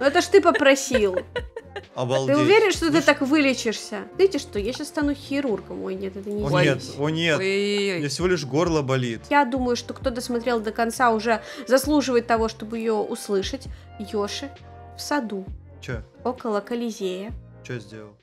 Ну это ж ты попросил. Обалдеть. Ты уверен, что ты Слушай, так вылечишься? Знаете что, я сейчас стану хирургом. Ой, нет, это не О нет, о нет. Мне всего лишь горло болит. Я думаю, что кто досмотрел до конца уже заслуживает того, чтобы ее услышать. Йоши в саду, Че? около Колизея. Че сделал?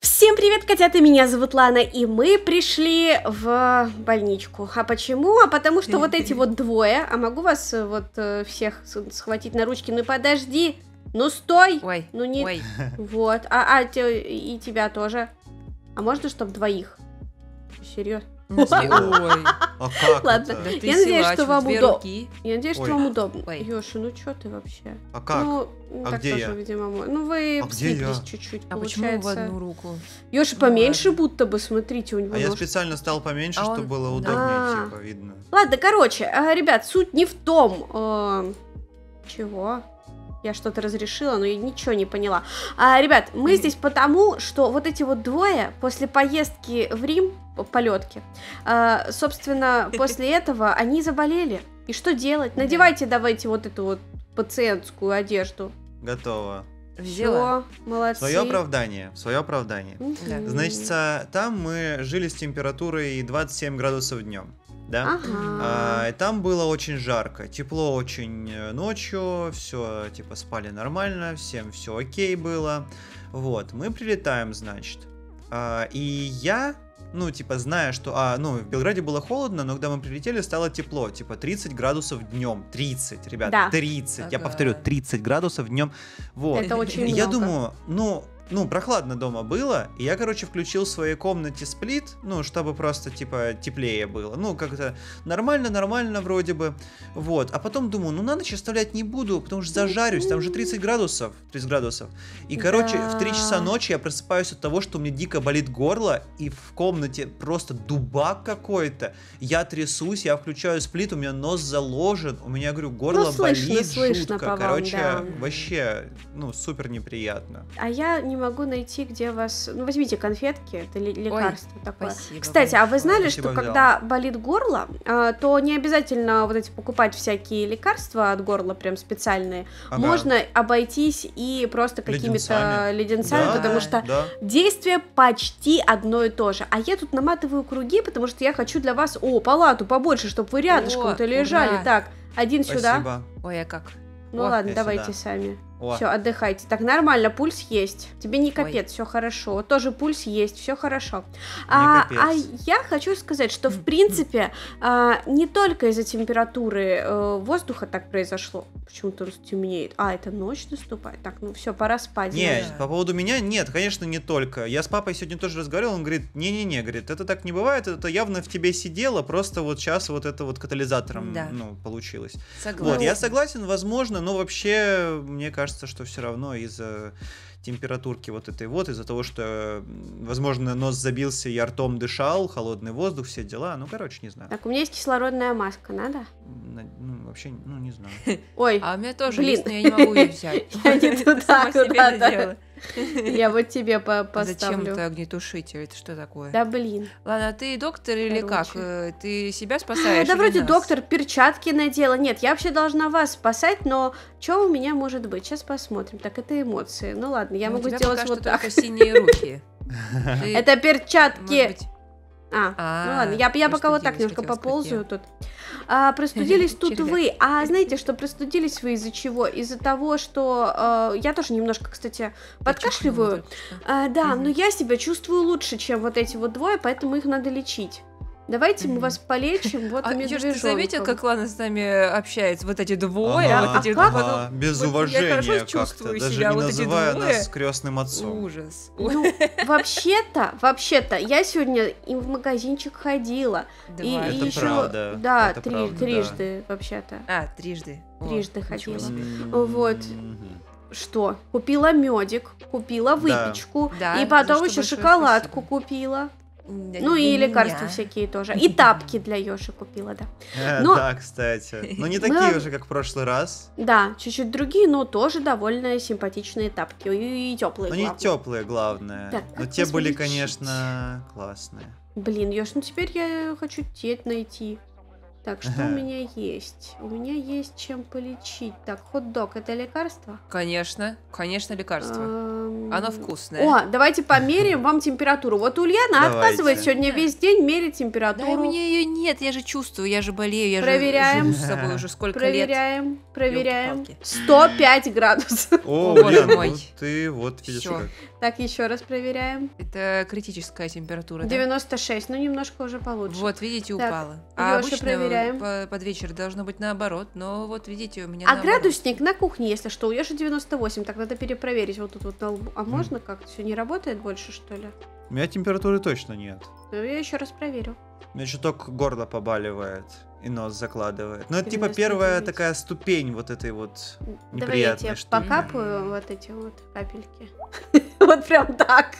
Всем привет, котята, меня зовут Лана, и мы пришли в больничку. А почему? А потому что вот эти вот двое, а могу вас э, вот э, всех схватить на ручки? Ну подожди, ну стой! Ой, Ну не... ой. Вот, а, а те- и тебя тоже. А можно, чтоб двоих? Серьезно? Ну, Ой. А как Ладно. это? Я надеюсь, что вам две удо- руки. Я надеюсь, Ой. что вам удобно. Ёша, ну чё ты вообще? А как? Ну, А так где тоже, я? видимо, мой. Ну, вы А где я? слиплись чуть-чуть, А почему в получается. одну руку? Ёша Ну, поменьше ладно. будто бы, смотрите, у него А я нож. специально стал поменьше, А чтобы он- было да. удобнее, А. типа, видно. Ладно, короче, а, ребят, суть не в том, э, чего. Я что-то разрешила, но я ничего не поняла. А, ребят, мы здесь потому, что вот эти вот двое после поездки в Рим, по- полетки, а, собственно, после этого они заболели. И что делать? Надевайте давайте вот эту вот пациентскую одежду. Готово. Взяла. Всё, молодцы. Свое оправдание. Свое оправдание. Да. Значит, а, там мы жили с температурой 27 градусов днем. Да? Ага. А, и там было очень жарко, тепло очень э, ночью, все типа спали нормально, всем все окей было. Вот, мы прилетаем, значит. А, и я, ну, типа, зная, что, а, ну, в Белграде было холодно, но когда мы прилетели, стало тепло, типа 30 градусов днем, 30, ребят, Да. 30, я Ага. повторю, 30 градусов днем, вот. Это очень я много. думаю, ну, ну, прохладно дома было, и я, короче, включил в своей комнате сплит, ну, чтобы просто, типа, теплее было. Ну, как-то нормально, нормально вроде бы. Вот. А потом думаю, ну, на ночь оставлять не буду, потому что зажарюсь, там же 30 градусов. 30 градусов. И, короче, в 3 часа Да. ночи я просыпаюсь от того, что у меня дико болит горло, и в комнате просто дубак какой-то. Я трясусь, я включаю сплит, у меня нос заложен, у меня, говорю, горло Ну, слышно, болит слышно жутко. по вам, Короче, да. вообще, ну, супер неприятно. А я не могу найти, где вас... Ну, возьмите конфетки, это ле- лекарство такое. Спасибо. Кстати, а вы знали, Спасибо, что взял. когда болит горло, а, то не обязательно вот эти покупать всякие лекарства от горла, прям специальные. Ага. Можно обойтись и просто какими-то Леденцами. леденцами, Да, потому что Да. действие почти одно и то же. А я тут наматываю круги, потому что я хочу для вас, о, палату побольше, чтобы вы рядышком-то лежали. ура. Так, один сюда. Спасибо. Ой, а как? Ну О, ладно, я давайте сюда. сами. О, Все, отдыхайте. Так, нормально, пульс есть. Тебе не Ой. капец, все хорошо. Тоже пульс есть, все хорошо. А, а я хочу сказать, что в принципе а, не только из-за температуры э, воздуха так произошло. Почему-то темнеет. А, это ночь наступает. Так, ну все, пора спать. Не, значит. по поводу меня, нет, конечно, не только. Я с папой сегодня тоже разговаривал, он говорит, не-не-не, говорит, это так не бывает, это явно в тебе сидело, просто вот сейчас вот это вот катализатором, Да. ну, получилось. Согласна. Вот, я согласен, возможно, но вообще мне кажется, что все равно из-за температурки вот этой вот, из-за того, что, возможно, нос забился, я ртом дышал, холодный воздух, все дела, ну, короче, не знаю. Так, у меня есть кислородная маска, надо? На- Ну, вообще, ну, не знаю. Ой, А у меня тоже Блин. есть, но я не могу ее взять. Я не туда Сама себе куда-то. я вот тебе по- А Зачем поставлю. это огнетушитель? Это что такое? Да блин. Ладно, а ты доктор или Короче. как? Э, Ты себя спасаешь? да вроде нас? доктор перчатки надела. Нет, я вообще должна вас спасать, но что у меня может быть? Сейчас посмотрим. Так, это эмоции. Ну ладно, я Ну, могу сделать вот так. синие руки. Ты, Это перчатки. А, А, ну ладно, я, я пока вот так немножко поползаю тут. А, простудились тут вы. А знаете, что простудились вы из-за чего? Из-за того, что э, я тоже немножко, кстати, подкашливаю. А, да, но я себя чувствую лучше, чем вот эти вот двое, поэтому их надо лечить. Давайте мы вас полечим вот А, Ёж, ты заметил, как Лана с нами общается? Вот эти двое, Ага, вот эти а ага, без вот я уважения хорошо как-то, чувствую даже себя, не вот эти называя двое. нас крестным отцом. Ужас. Ну, вообще-то, вообще-то, я сегодня и в магазинчик ходила. И, Два. и Это еще, правда, да, это три- правда, да. трижды вообще-то. А, трижды. О, Трижды ничего ходила. Вот. Что? Купила медик, купила Да. выпечку, Да, и потом еще шоколадку спасибо. купила. Да, Ну и лекарства меня. всякие тоже. И тапки для Ёши купила, да. Э, Но- Да, кстати. Но не Мы- такие уже, как в прошлый раз. Да, чуть-чуть другие, но тоже довольно симпатичные тапки. И, теплые. Но не теплые, главное. Так, Но те были, конечно, классные. Блин, Ёш, ну теперь я хочу теть найти. Так, что у меня есть? У меня есть чем полечить. Так, хот-дог это лекарство? Конечно, конечно, лекарство. Оно вкусное. О, давайте померяем вам температуру. Вот Ульяна отказывает сегодня весь день мерить Да, температуру. у меня ее нет, я же чувствую, я же болею, я Проверяем. же живу с собой уже сколько лет. Проверяем, проверяем. Ёлки-палки. 105 градусов. О, боже мой. ты вот видишь как. Так, еще раз проверяем. Это критическая температура, да? 96, ну немножко уже получше. Вот, видите, упала. А обычно проверяем. по- под вечер должно быть наоборот, но вот видите, у меня А наоборот. градусник на кухне, если что, у Ёши 98, так надо перепроверить вот тут вот на лбу. А можно как-то все не работает больше, что ли? У меня температуры точно нет. Ну, я еще раз проверю. У меня еще только горло побаливает и нос закладывает. Ну, это типа 99. первая такая ступень вот этой вот Давай я тебе штуки. покапаю вот эти вот капельки. Вот прям так.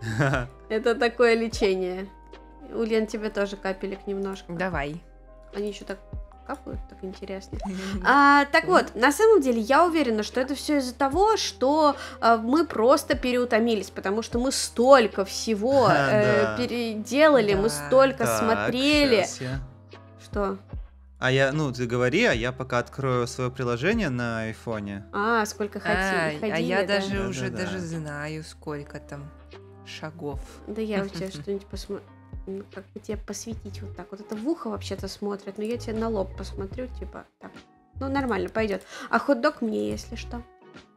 Это такое лечение. У Лен тебе тоже капелек немножко. Давай. Они еще так капают, так интересно. А, так вот, на самом деле я уверена, что это все из-за того, что а, мы просто переутомились, потому что мы столько всего э, Да. переделали, мы Да. столько Так, смотрели. я- Что? А я, ну, ты говори, а я пока открою свое приложение на айфоне. А, сколько А, хотели, а ходили, я да. даже уже Да-да-да. даже знаю, сколько там шагов. Да я у тебя что-нибудь посмотрю. Как бы тебе посветить вот так. Вот это в ухо вообще-то смотрят, но я тебе на лоб посмотрю, типа, так. Ну, нормально, пойдет. А хот-дог мне, если что.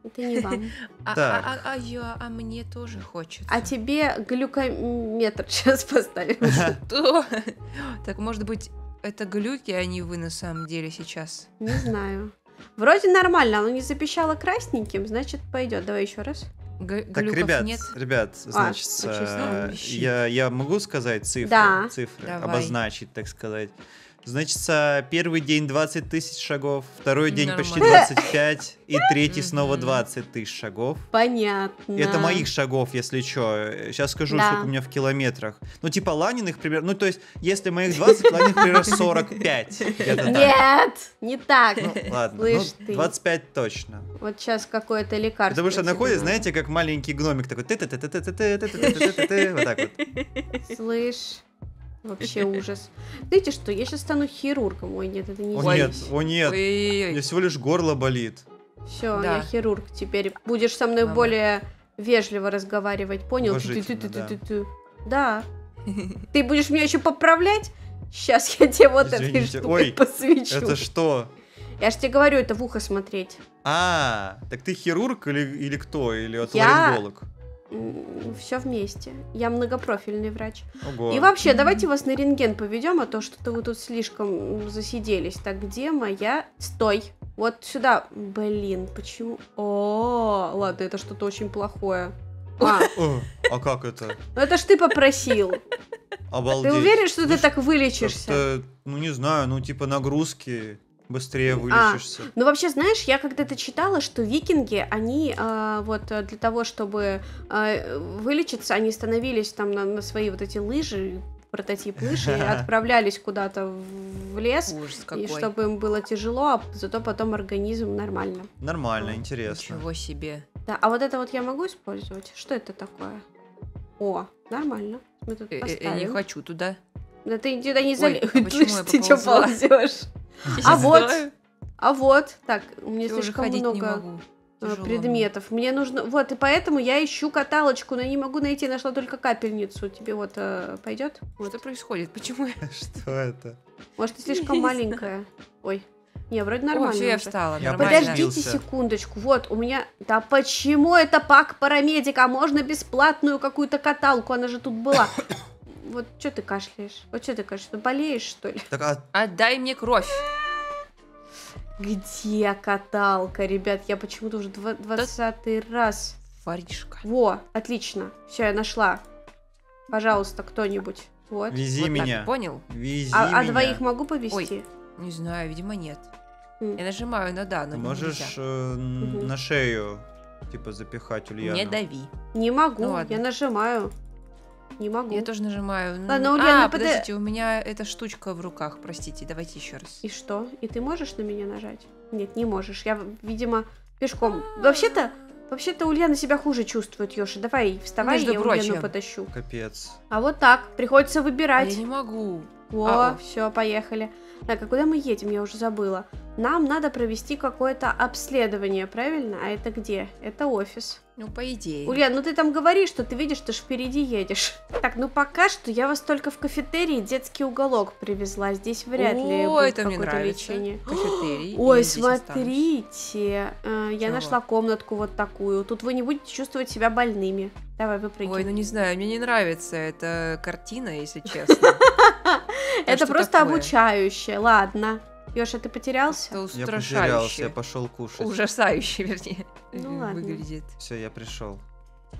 Это не вам. А, а, а, а я, а мне тоже хочется. А тебе глюкометр сейчас поставим. Что? Так, может быть, это глюки, а не вы на самом деле сейчас? Не знаю. Вроде нормально, оно не запищало красненьким, значит пойдет. Давай еще раз. Г- Так, ребят, нет? ребят, значит, э, странно. Ищи. я, я могу сказать цифры, Да. цифры, Давай. обозначить, так сказать. Значит, первый день 20 тысяч шагов, второй день Нормально. почти 25, и третий снова 20 тысяч шагов. Понятно. Это моих шагов, если что. Сейчас скажу, да. сколько у меня в километрах. Ну, типа Ланиных примерно... Ну, то есть, если моих 20, Ланиных примерно 45. Нет, не так. Ну, ладно, ну, Слышь ну, 25 ты. точно. Вот сейчас какое-то лекарство. Потому что она знаете, как маленький гномик такой... ты-ты-ты-ты-ты-ты-ты-ты-ты-ты, Вот так вот. Слышь, вообще ужас. Знаете что, я сейчас стану хирургом. Ой, нет, это не О нет, о нет. Меня всего лишь горло болит. Все, Да. я хирург теперь. Будешь со мной Мама. более вежливо разговаривать, понял? Уважительно, Ту-ту-ту-ту-ту-ту. Да. Ты будешь меня еще поправлять? Сейчас я тебе вот этой Извините. штукой Ой, посвечу. Это что? Я ж тебе говорю, это в ухо смотреть. А, так ты хирург или, или кто? Или Я- отоларинголог? Все вместе. Я многопрофильный врач. Ого. И вообще, давайте вас на рентген поведем, а то что-то вы тут слишком засиделись. Так, где моя... Стой! Вот сюда. Блин, почему... О, ладно, это что-то очень плохое. А, а как это? ну это ж ты попросил. Обалдеть. Ты уверен, что ты так вылечишься? Ну не знаю, ну типа нагрузки быстрее А, вылечишься. Ну, вообще, знаешь, я когда-то читала, что викинги, они а, вот э, для того, чтобы а, вылечиться, они становились там на, на свои вот эти лыжи, прототип лыжи, и отправлялись куда-то в, лес, Ужас и какой. чтобы им было тяжело, а зато потом организм нормально. Нормально, ну, интересно. Ничего себе. Да, а вот это вот я могу использовать? Что это такое? О, нормально. Мы тут Э, э, Я не хочу туда. Да ты туда не Ой, залез. а почему я Ты что ползешь? А вот. А вот, так, у меня слишком много э, предметов. Мне нужно. Вот, и поэтому я ищу каталочку, но не могу найти, нашла только капельницу. Тебе вот пойдет? мне. Что происходит? Почему я... Что это? Может, ты слишком маленькая. Ой. Не, вроде О, нормально. все, я встала. Я Нормально. Подождите секундочку. Вот, у меня. Да почему это пак парамедика? Можно бесплатную какую-то каталку? Она же тут была. Вот что ты кашляешь? Вот что ты кашляешь? Ты болеешь, что ли? Так, а Отдай мне кровь. Где каталка, ребят? Я почему-то уже два- двадцатый раз. Воришка. Во, отлично. Все, я нашла. Пожалуйста, кто-нибудь. Вот. вези Вот так, меня. понял? Вези А, а меня. двоих могу повезти? Не знаю, видимо, нет. М. Я нажимаю на да, но можешь э, Мгм. на шею, типа, запихать Ульяну. Не дави. Не могу, Ну ладно. я нажимаю. Не могу. Я тоже нажимаю. Ладно, Ульяна, а, пода- подождите, у меня эта штучка в руках. Простите, давайте еще раз. И что? И ты можешь на меня нажать? Нет, не можешь. Я, видимо, пешком. Вообще-то, Вообще-то Ульяна себя хуже чувствует, Ёша. Давай, вставай, Между я Ульяну прочим. потащу. Капец. А вот так, приходится А выбирать. я не могу. О, Ау. все, поехали. Так, а куда мы едем? Я уже забыла. Нам надо провести какое-то обследование, правильно? А это где? Это офис. Ну, по идее. Ульян, ну ты там говоришь, что ты видишь, ты ж впереди едешь. Так, ну пока что я вас только в кафетерии детский уголок привезла. Здесь вряд ли О, будет это мне какое-то нравится. лечение. Кафетерий. Ой, здесь останусь. смотрите, э, я Чего? нашла комнатку вот такую. Тут вы не будете чувствовать себя больными. Давай, выпрыгивай. Ой, ну не знаю, мне не нравится эта картина, если честно. Это просто обучающее. Ладно. Ёша, ты потерялся? Это Я потерялся, я устрашающе. пошел кушать. Ужасающе, вернее, Ну ладно. выглядит. Все, я пришел.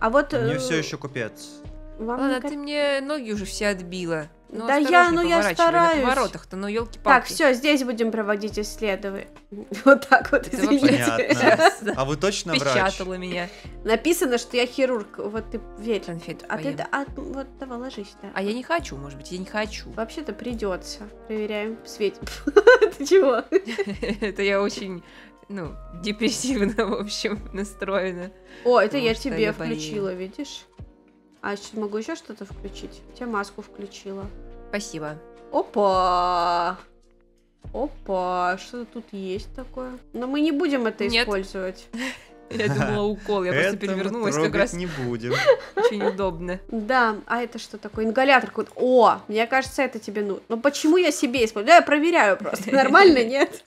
А вот Мне э, все еще купец. вам Ладно, не ты мне ноги уже все отбила. Ну, Да я- ну я стараюсь. На поворотах-то, ну елки Так, все, здесь будем проводить исследование. Вот так вот, Это извините. А вы точно врач? Печатала меня. Написано, что я хирург. Вот ты верь. Конфету А ты, поем. а, вот давай ложись, да. А я не хочу, может быть, я не хочу. Вообще-то придется. Проверяем. Свет. Ты чего? Это я очень, ну, депрессивно, в общем, настроена. О, это я тебе я включила, видишь? А сейчас могу еще что-то включить? Я тебе маску включила. Спасибо. Опа! Опа, что тут есть такое? Но мы не будем это Нет. использовать. Я думала укол, я просто перевернулась, как раз не будем. очень удобно. Да, а это что такое? Ингалятор какой-то. О, мне кажется, это тебе нужно. Но почему я себе использую? Да, я проверяю просто. Нормально, нет?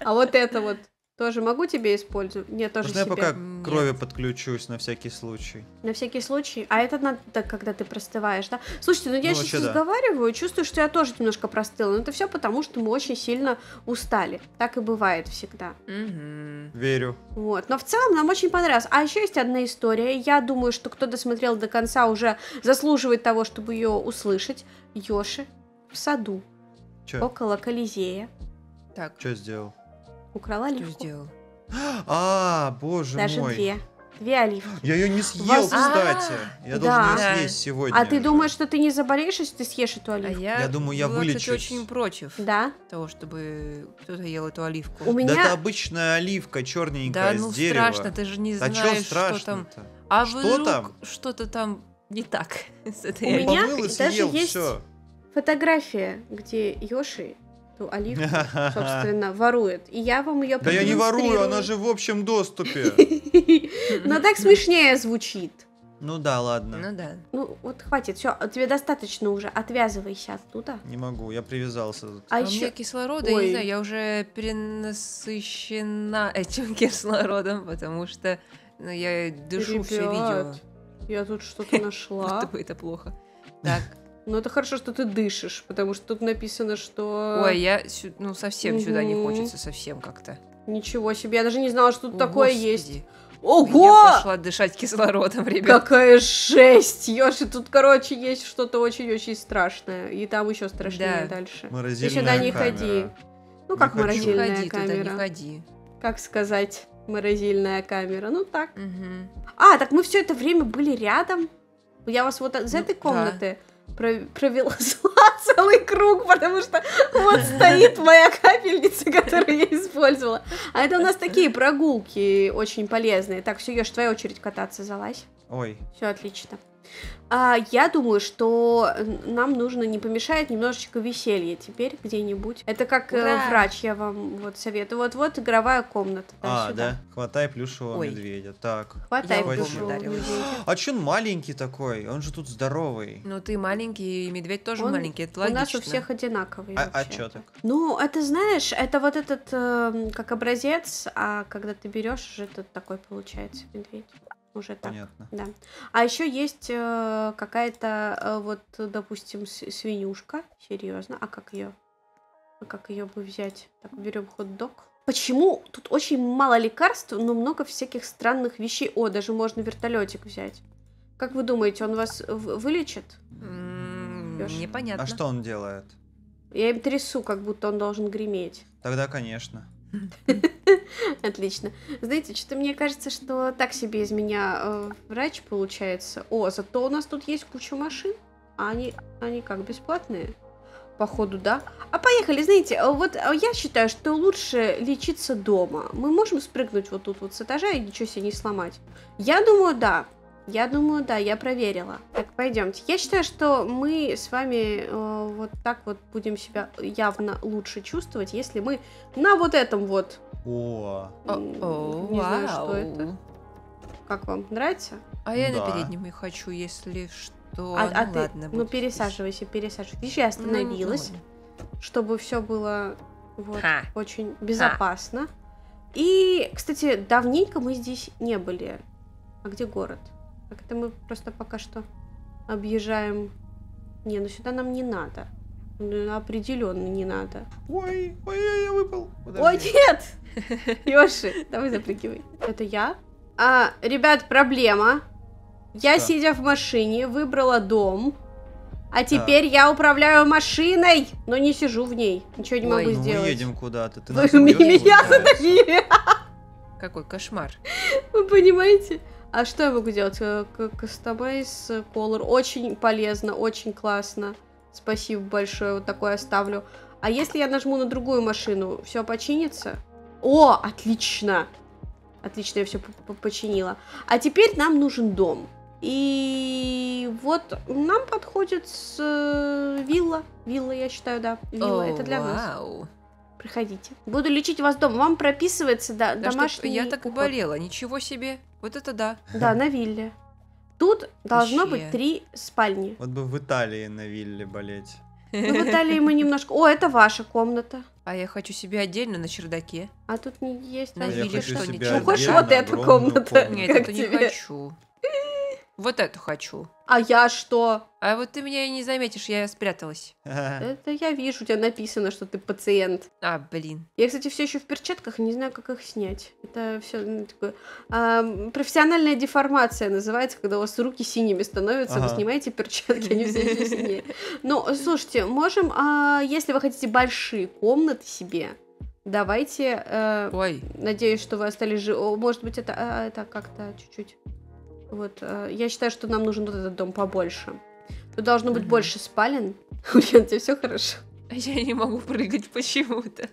А вот это вот тоже могу тебе использовать? Нет, тоже Можно я себе. пока к Нет. крови подключусь на всякий случай? На всякий случай. А это надо, так, когда ты простываешь, да? Слушайте, ну я Ну, сейчас вообще да. разговариваю, чувствую, что я тоже немножко простыла. Но это все потому, что мы очень сильно устали. Так и бывает всегда. Мгм. Верю. Вот. Но в целом нам очень понравилось. А еще есть одна история. Я думаю, что кто досмотрел до конца уже заслуживает того, чтобы ее услышать. Йоши в саду Че? около Колизея Так, Что сделал? Украла что оливку. сделал? А, боже Даже мой. две. Две оливки. Я ее не съел, Вас- кстати. Я Да. должен Да. ее съесть сегодня. А ты думаешь, что ты не заболеешь, если ты съешь эту А оливку? я, Я думаю, я была, кстати, вылечусь. очень против Да? того, чтобы кто-то ел эту оливку. У Да меня... это обычная оливка черненькая Да, ну с дерева. страшно, ты же не Да чё знаешь, что там. страшно-то? А Что вдруг там? что-то там не так с этой У меня даже есть. Фотография, где Йоши ту оливку, собственно, ворует. И я вам ее Да я не ворую, она же в общем доступе. Но так смешнее звучит. Ну да, ладно. Ну да. Ну, вот хватит, все, тебе достаточно уже, отвязывайся оттуда. Не могу, я привязался. А А, еще... кислорода, я Ой. не знаю, я уже перенасыщена этим кислородом, потому что ну, я дышу все видео. Ребят, я тут что-то нашла. Будто бы это плохо. Так, Ну, это хорошо, что ты дышишь, потому что тут написано, что... ой, я сю- ну совсем сюда не хочется, совсем как-то. Ничего себе, я даже не знала, что тут О, такое Господи. есть. Я Ого! пошла дышать кислородом, ребят. Какая жесть! Ёши, тут, короче, есть что-то очень-очень страшное. И там еще страшнее Да. дальше. Морозильная сюда не камера. ходи. Ну, Не как хочу. Не морозильная ходи туда, не камера. ходи. Как сказать, морозильная камера. Ну, так. Мгм. А, так мы все это время были рядом. Я вас вот из Ну, этой да. комнаты про- провела целый круг, потому что вот стоит моя капельница, которую я использовала. А это у нас такие прогулки очень полезные. Так, все, Ёж, твоя очередь кататься, залазь. Ой, Все отлично. А, я думаю, что нам нужно не помешает немножечко веселья теперь где-нибудь. Это как э, Ура! врач, я вам вот советую. Вот-вот игровая комната. Да, а, сюда. да? Хватай плюшевого Ой. медведя. Так. Хватай Я плюшевого медведя. А чё он маленький такой? Он же тут здоровый. Ну ты маленький, и медведь тоже Он- маленький, это У логично. нас у всех одинаковые. А, а чё так? Ну, это знаешь, это вот этот эм, как образец, а когда ты берешь, уже это такой получается медведь. Уже так. Понятно. Да. А еще есть э, какая-то, э, вот, допустим, свинюшка. Серьезно. А как ее? А как ее бы взять? Так, берем хот-дог. Почему тут очень мало лекарств, но много всяких странных вещей? О, даже можно вертолетик взять. Как вы думаете, он вас вылечит? Ёж. Непонятно. А что он делает? Я им трясу, как будто он должен греметь. Тогда, конечно. Отлично. Знаете, что-то мне кажется, что так себе из меня э, врач получается. О, зато у нас тут есть куча машин. А они, они как, бесплатные? Походу, да. А поехали, знаете, а вот а я считаю, что лучше лечиться дома. Мы можем спрыгнуть вот тут вот с этажа и ничего себе не сломать. Я думаю, да. Я думаю, да, я проверила. Так, пойдемте. Я считаю, что мы с вами э, вот так вот будем себя явно лучше чувствовать, если мы на вот этом вот. О, не знаю, что это. Как вам нравится? А я Да. на переднем и хочу, если что. а, ну а ты, ладно, ну пересаживайся, пересаживайся. Видишь, я. Ну, ну остановилась, ладно. чтобы все было вот Ха. очень безопасно. И, кстати, давненько мы здесь не были. А где город? Так это мы просто пока что объезжаем. Не, ну сюда нам не надо. Ну, определенно не надо. ой, ой, ой, я выпал. Ой, Подожди. нет! Ёши, давай запрыгивай. Это я? А, ребят, проблема. Я, Что? сидя в машине, выбрала дом. А теперь я управляю машиной, но не сижу в ней. Ничего не Ой. могу Ну, мы сделать. едем куда-то. Ты Вы нас меня убьёшь, меня задавили. Какой кошмар. Вы понимаете? А что я могу делать? Э, Customize color. Очень полезно, очень классно. Спасибо большое, вот такое оставлю. А если я нажму на другую машину, все починится? О, отлично! Отлично, я все починила. А теперь нам нужен дом. И вот нам подходит с, э, вилла. Вилла, я считаю, да. Вилла, О, это для нас. вау. Приходите. Буду лечить вас дома. Вам прописывается да, Да домашний я так уход. болела, ничего себе. Вот это да. Да, на вилле. Тут должно быть три спальни. Вот бы в Италии на вилле болеть. Ну, в Италии мы немножко... О, это ваша комната. А я хочу себе отдельно на чердаке. А тут не есть... На А вилле хочу что, себе ничего? Ну, хочешь вот эту комнату? комнату. Нет, это не хочу. Вот эту хочу. А я что? А вот ты меня и не заметишь, я спряталась. Это я вижу, у тебя написано, что ты пациент. А, блин. Я, кстати, все еще в перчатках, не знаю, как их снять. Это все такое... ам, профессиональная деформация называется, когда у вас руки синими становятся, вы Ага. снимаете перчатки, они все еще синие. Ну, слушайте, можем, а, если вы хотите большие комнаты себе, давайте... э, Ой, Надеюсь, что вы остались живы. Может быть, это, а, это как-то чуть-чуть. Вот, э, я считаю, что нам нужен вот этот дом побольше. Тут должно быть Мгм. больше спален. Ульян, у тебя все хорошо. а я не могу прыгать почему-то.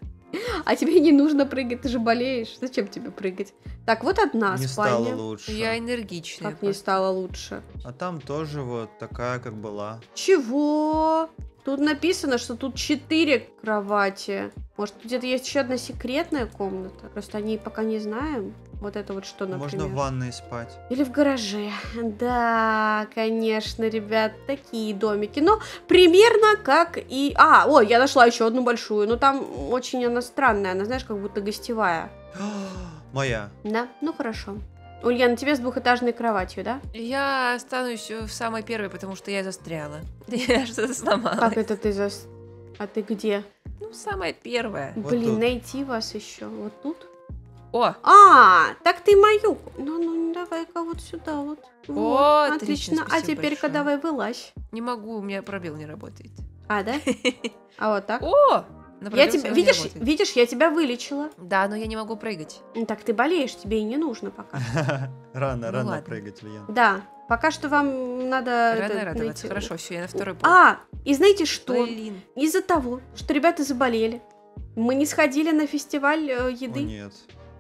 А тебе не нужно прыгать, ты же болеешь. Зачем тебе прыгать? Так, вот одна Не стало спальня. лучше. Я энергичная. Как не стало лучше. А там тоже вот такая, как была. Чего? Тут написано, что тут четыре кровати. Может, где-то есть еще одна секретная комната? Просто о ней пока не знаем. Вот это вот что, например. Можно в ванной спать. Или в гараже. Да, конечно, ребят, такие домики. Но примерно как и... А, ой, я нашла еще одну большую. Но там очень она странная. Она, знаешь, как будто гостевая. Моя. Да, ну хорошо. Ульяна, тебе с двухэтажной кроватью, да? Я останусь в самой первой, потому что я застряла. Я что-то сломала. Как это ты за... А ты где? Ну, самая первая. Вот Блин, тут. найти вас еще. Вот тут? О, А, так ты мою. Ну, ну, давай-ка вот сюда вот. Вот, О, отлично. отлично, А теперь-ка давай вылазь. не могу, у меня пробел не работает. А, да? А вот так? О! На Я тебя, видишь, работает. видишь, я тебя вылечила. Да, но я не могу прыгать. Ну, Так ты болеешь, тебе и не нужно пока. Рано, Ну рано ладно. прыгать, Ульян. Да, пока что вам надо... Рано это, радоваться. найти- Хорошо, все, я на второй пол. А, и знаете что? Блин. Из-за того, что ребята заболели, мы не сходили на фестиваль э, О, еды. нет.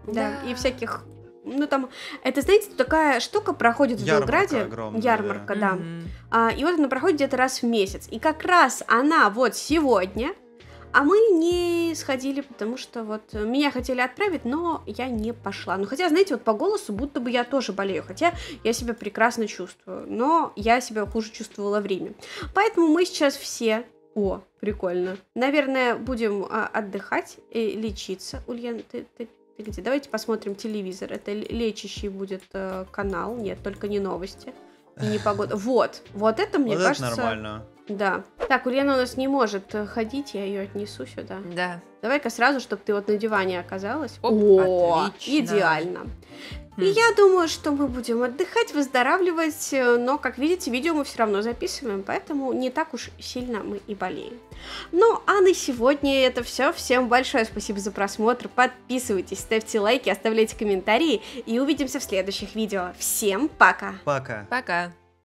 Да, Да. и всяких... Ну, там, это, знаете, такая штука проходит в Ярмарка Белграде. огромная, Ярмарка, да. Мгм. А, и вот она проходит где-то раз в месяц. И как раз она вот сегодня, а мы не сходили, потому что вот э, меня хотели отправить, но я не пошла. Ну, хотя, знаете, вот по голосу будто бы я тоже болею, хотя я себя прекрасно чувствую, но я себя хуже чувствовала в Риме. Поэтому мы сейчас все... О, прикольно. Наверное, будем а, отдыхать и лечиться. Ульян, ты, ты, ты где? Давайте посмотрим телевизор. Это лечащий будет э, канал. Нет, только не новости. И не погода. Вот, вот это, мне вот кажется... это нормально. Да. Так, Ульяна у нас не может э, ходить, я ее отнесу сюда. Да. Давай-ка сразу, чтобы ты вот на диване оказалась. Оп, О, отлично. идеально. И Хм. я думаю, что мы будем отдыхать, выздоравливать, э, но, как видите, видео мы все равно записываем, поэтому не так уж сильно мы и болеем. Ну, а на сегодня это все. Всем большое спасибо за просмотр. Подписывайтесь, ставьте лайки, оставляйте комментарии и увидимся в следующих видео. Всем пока! Пока. Пока.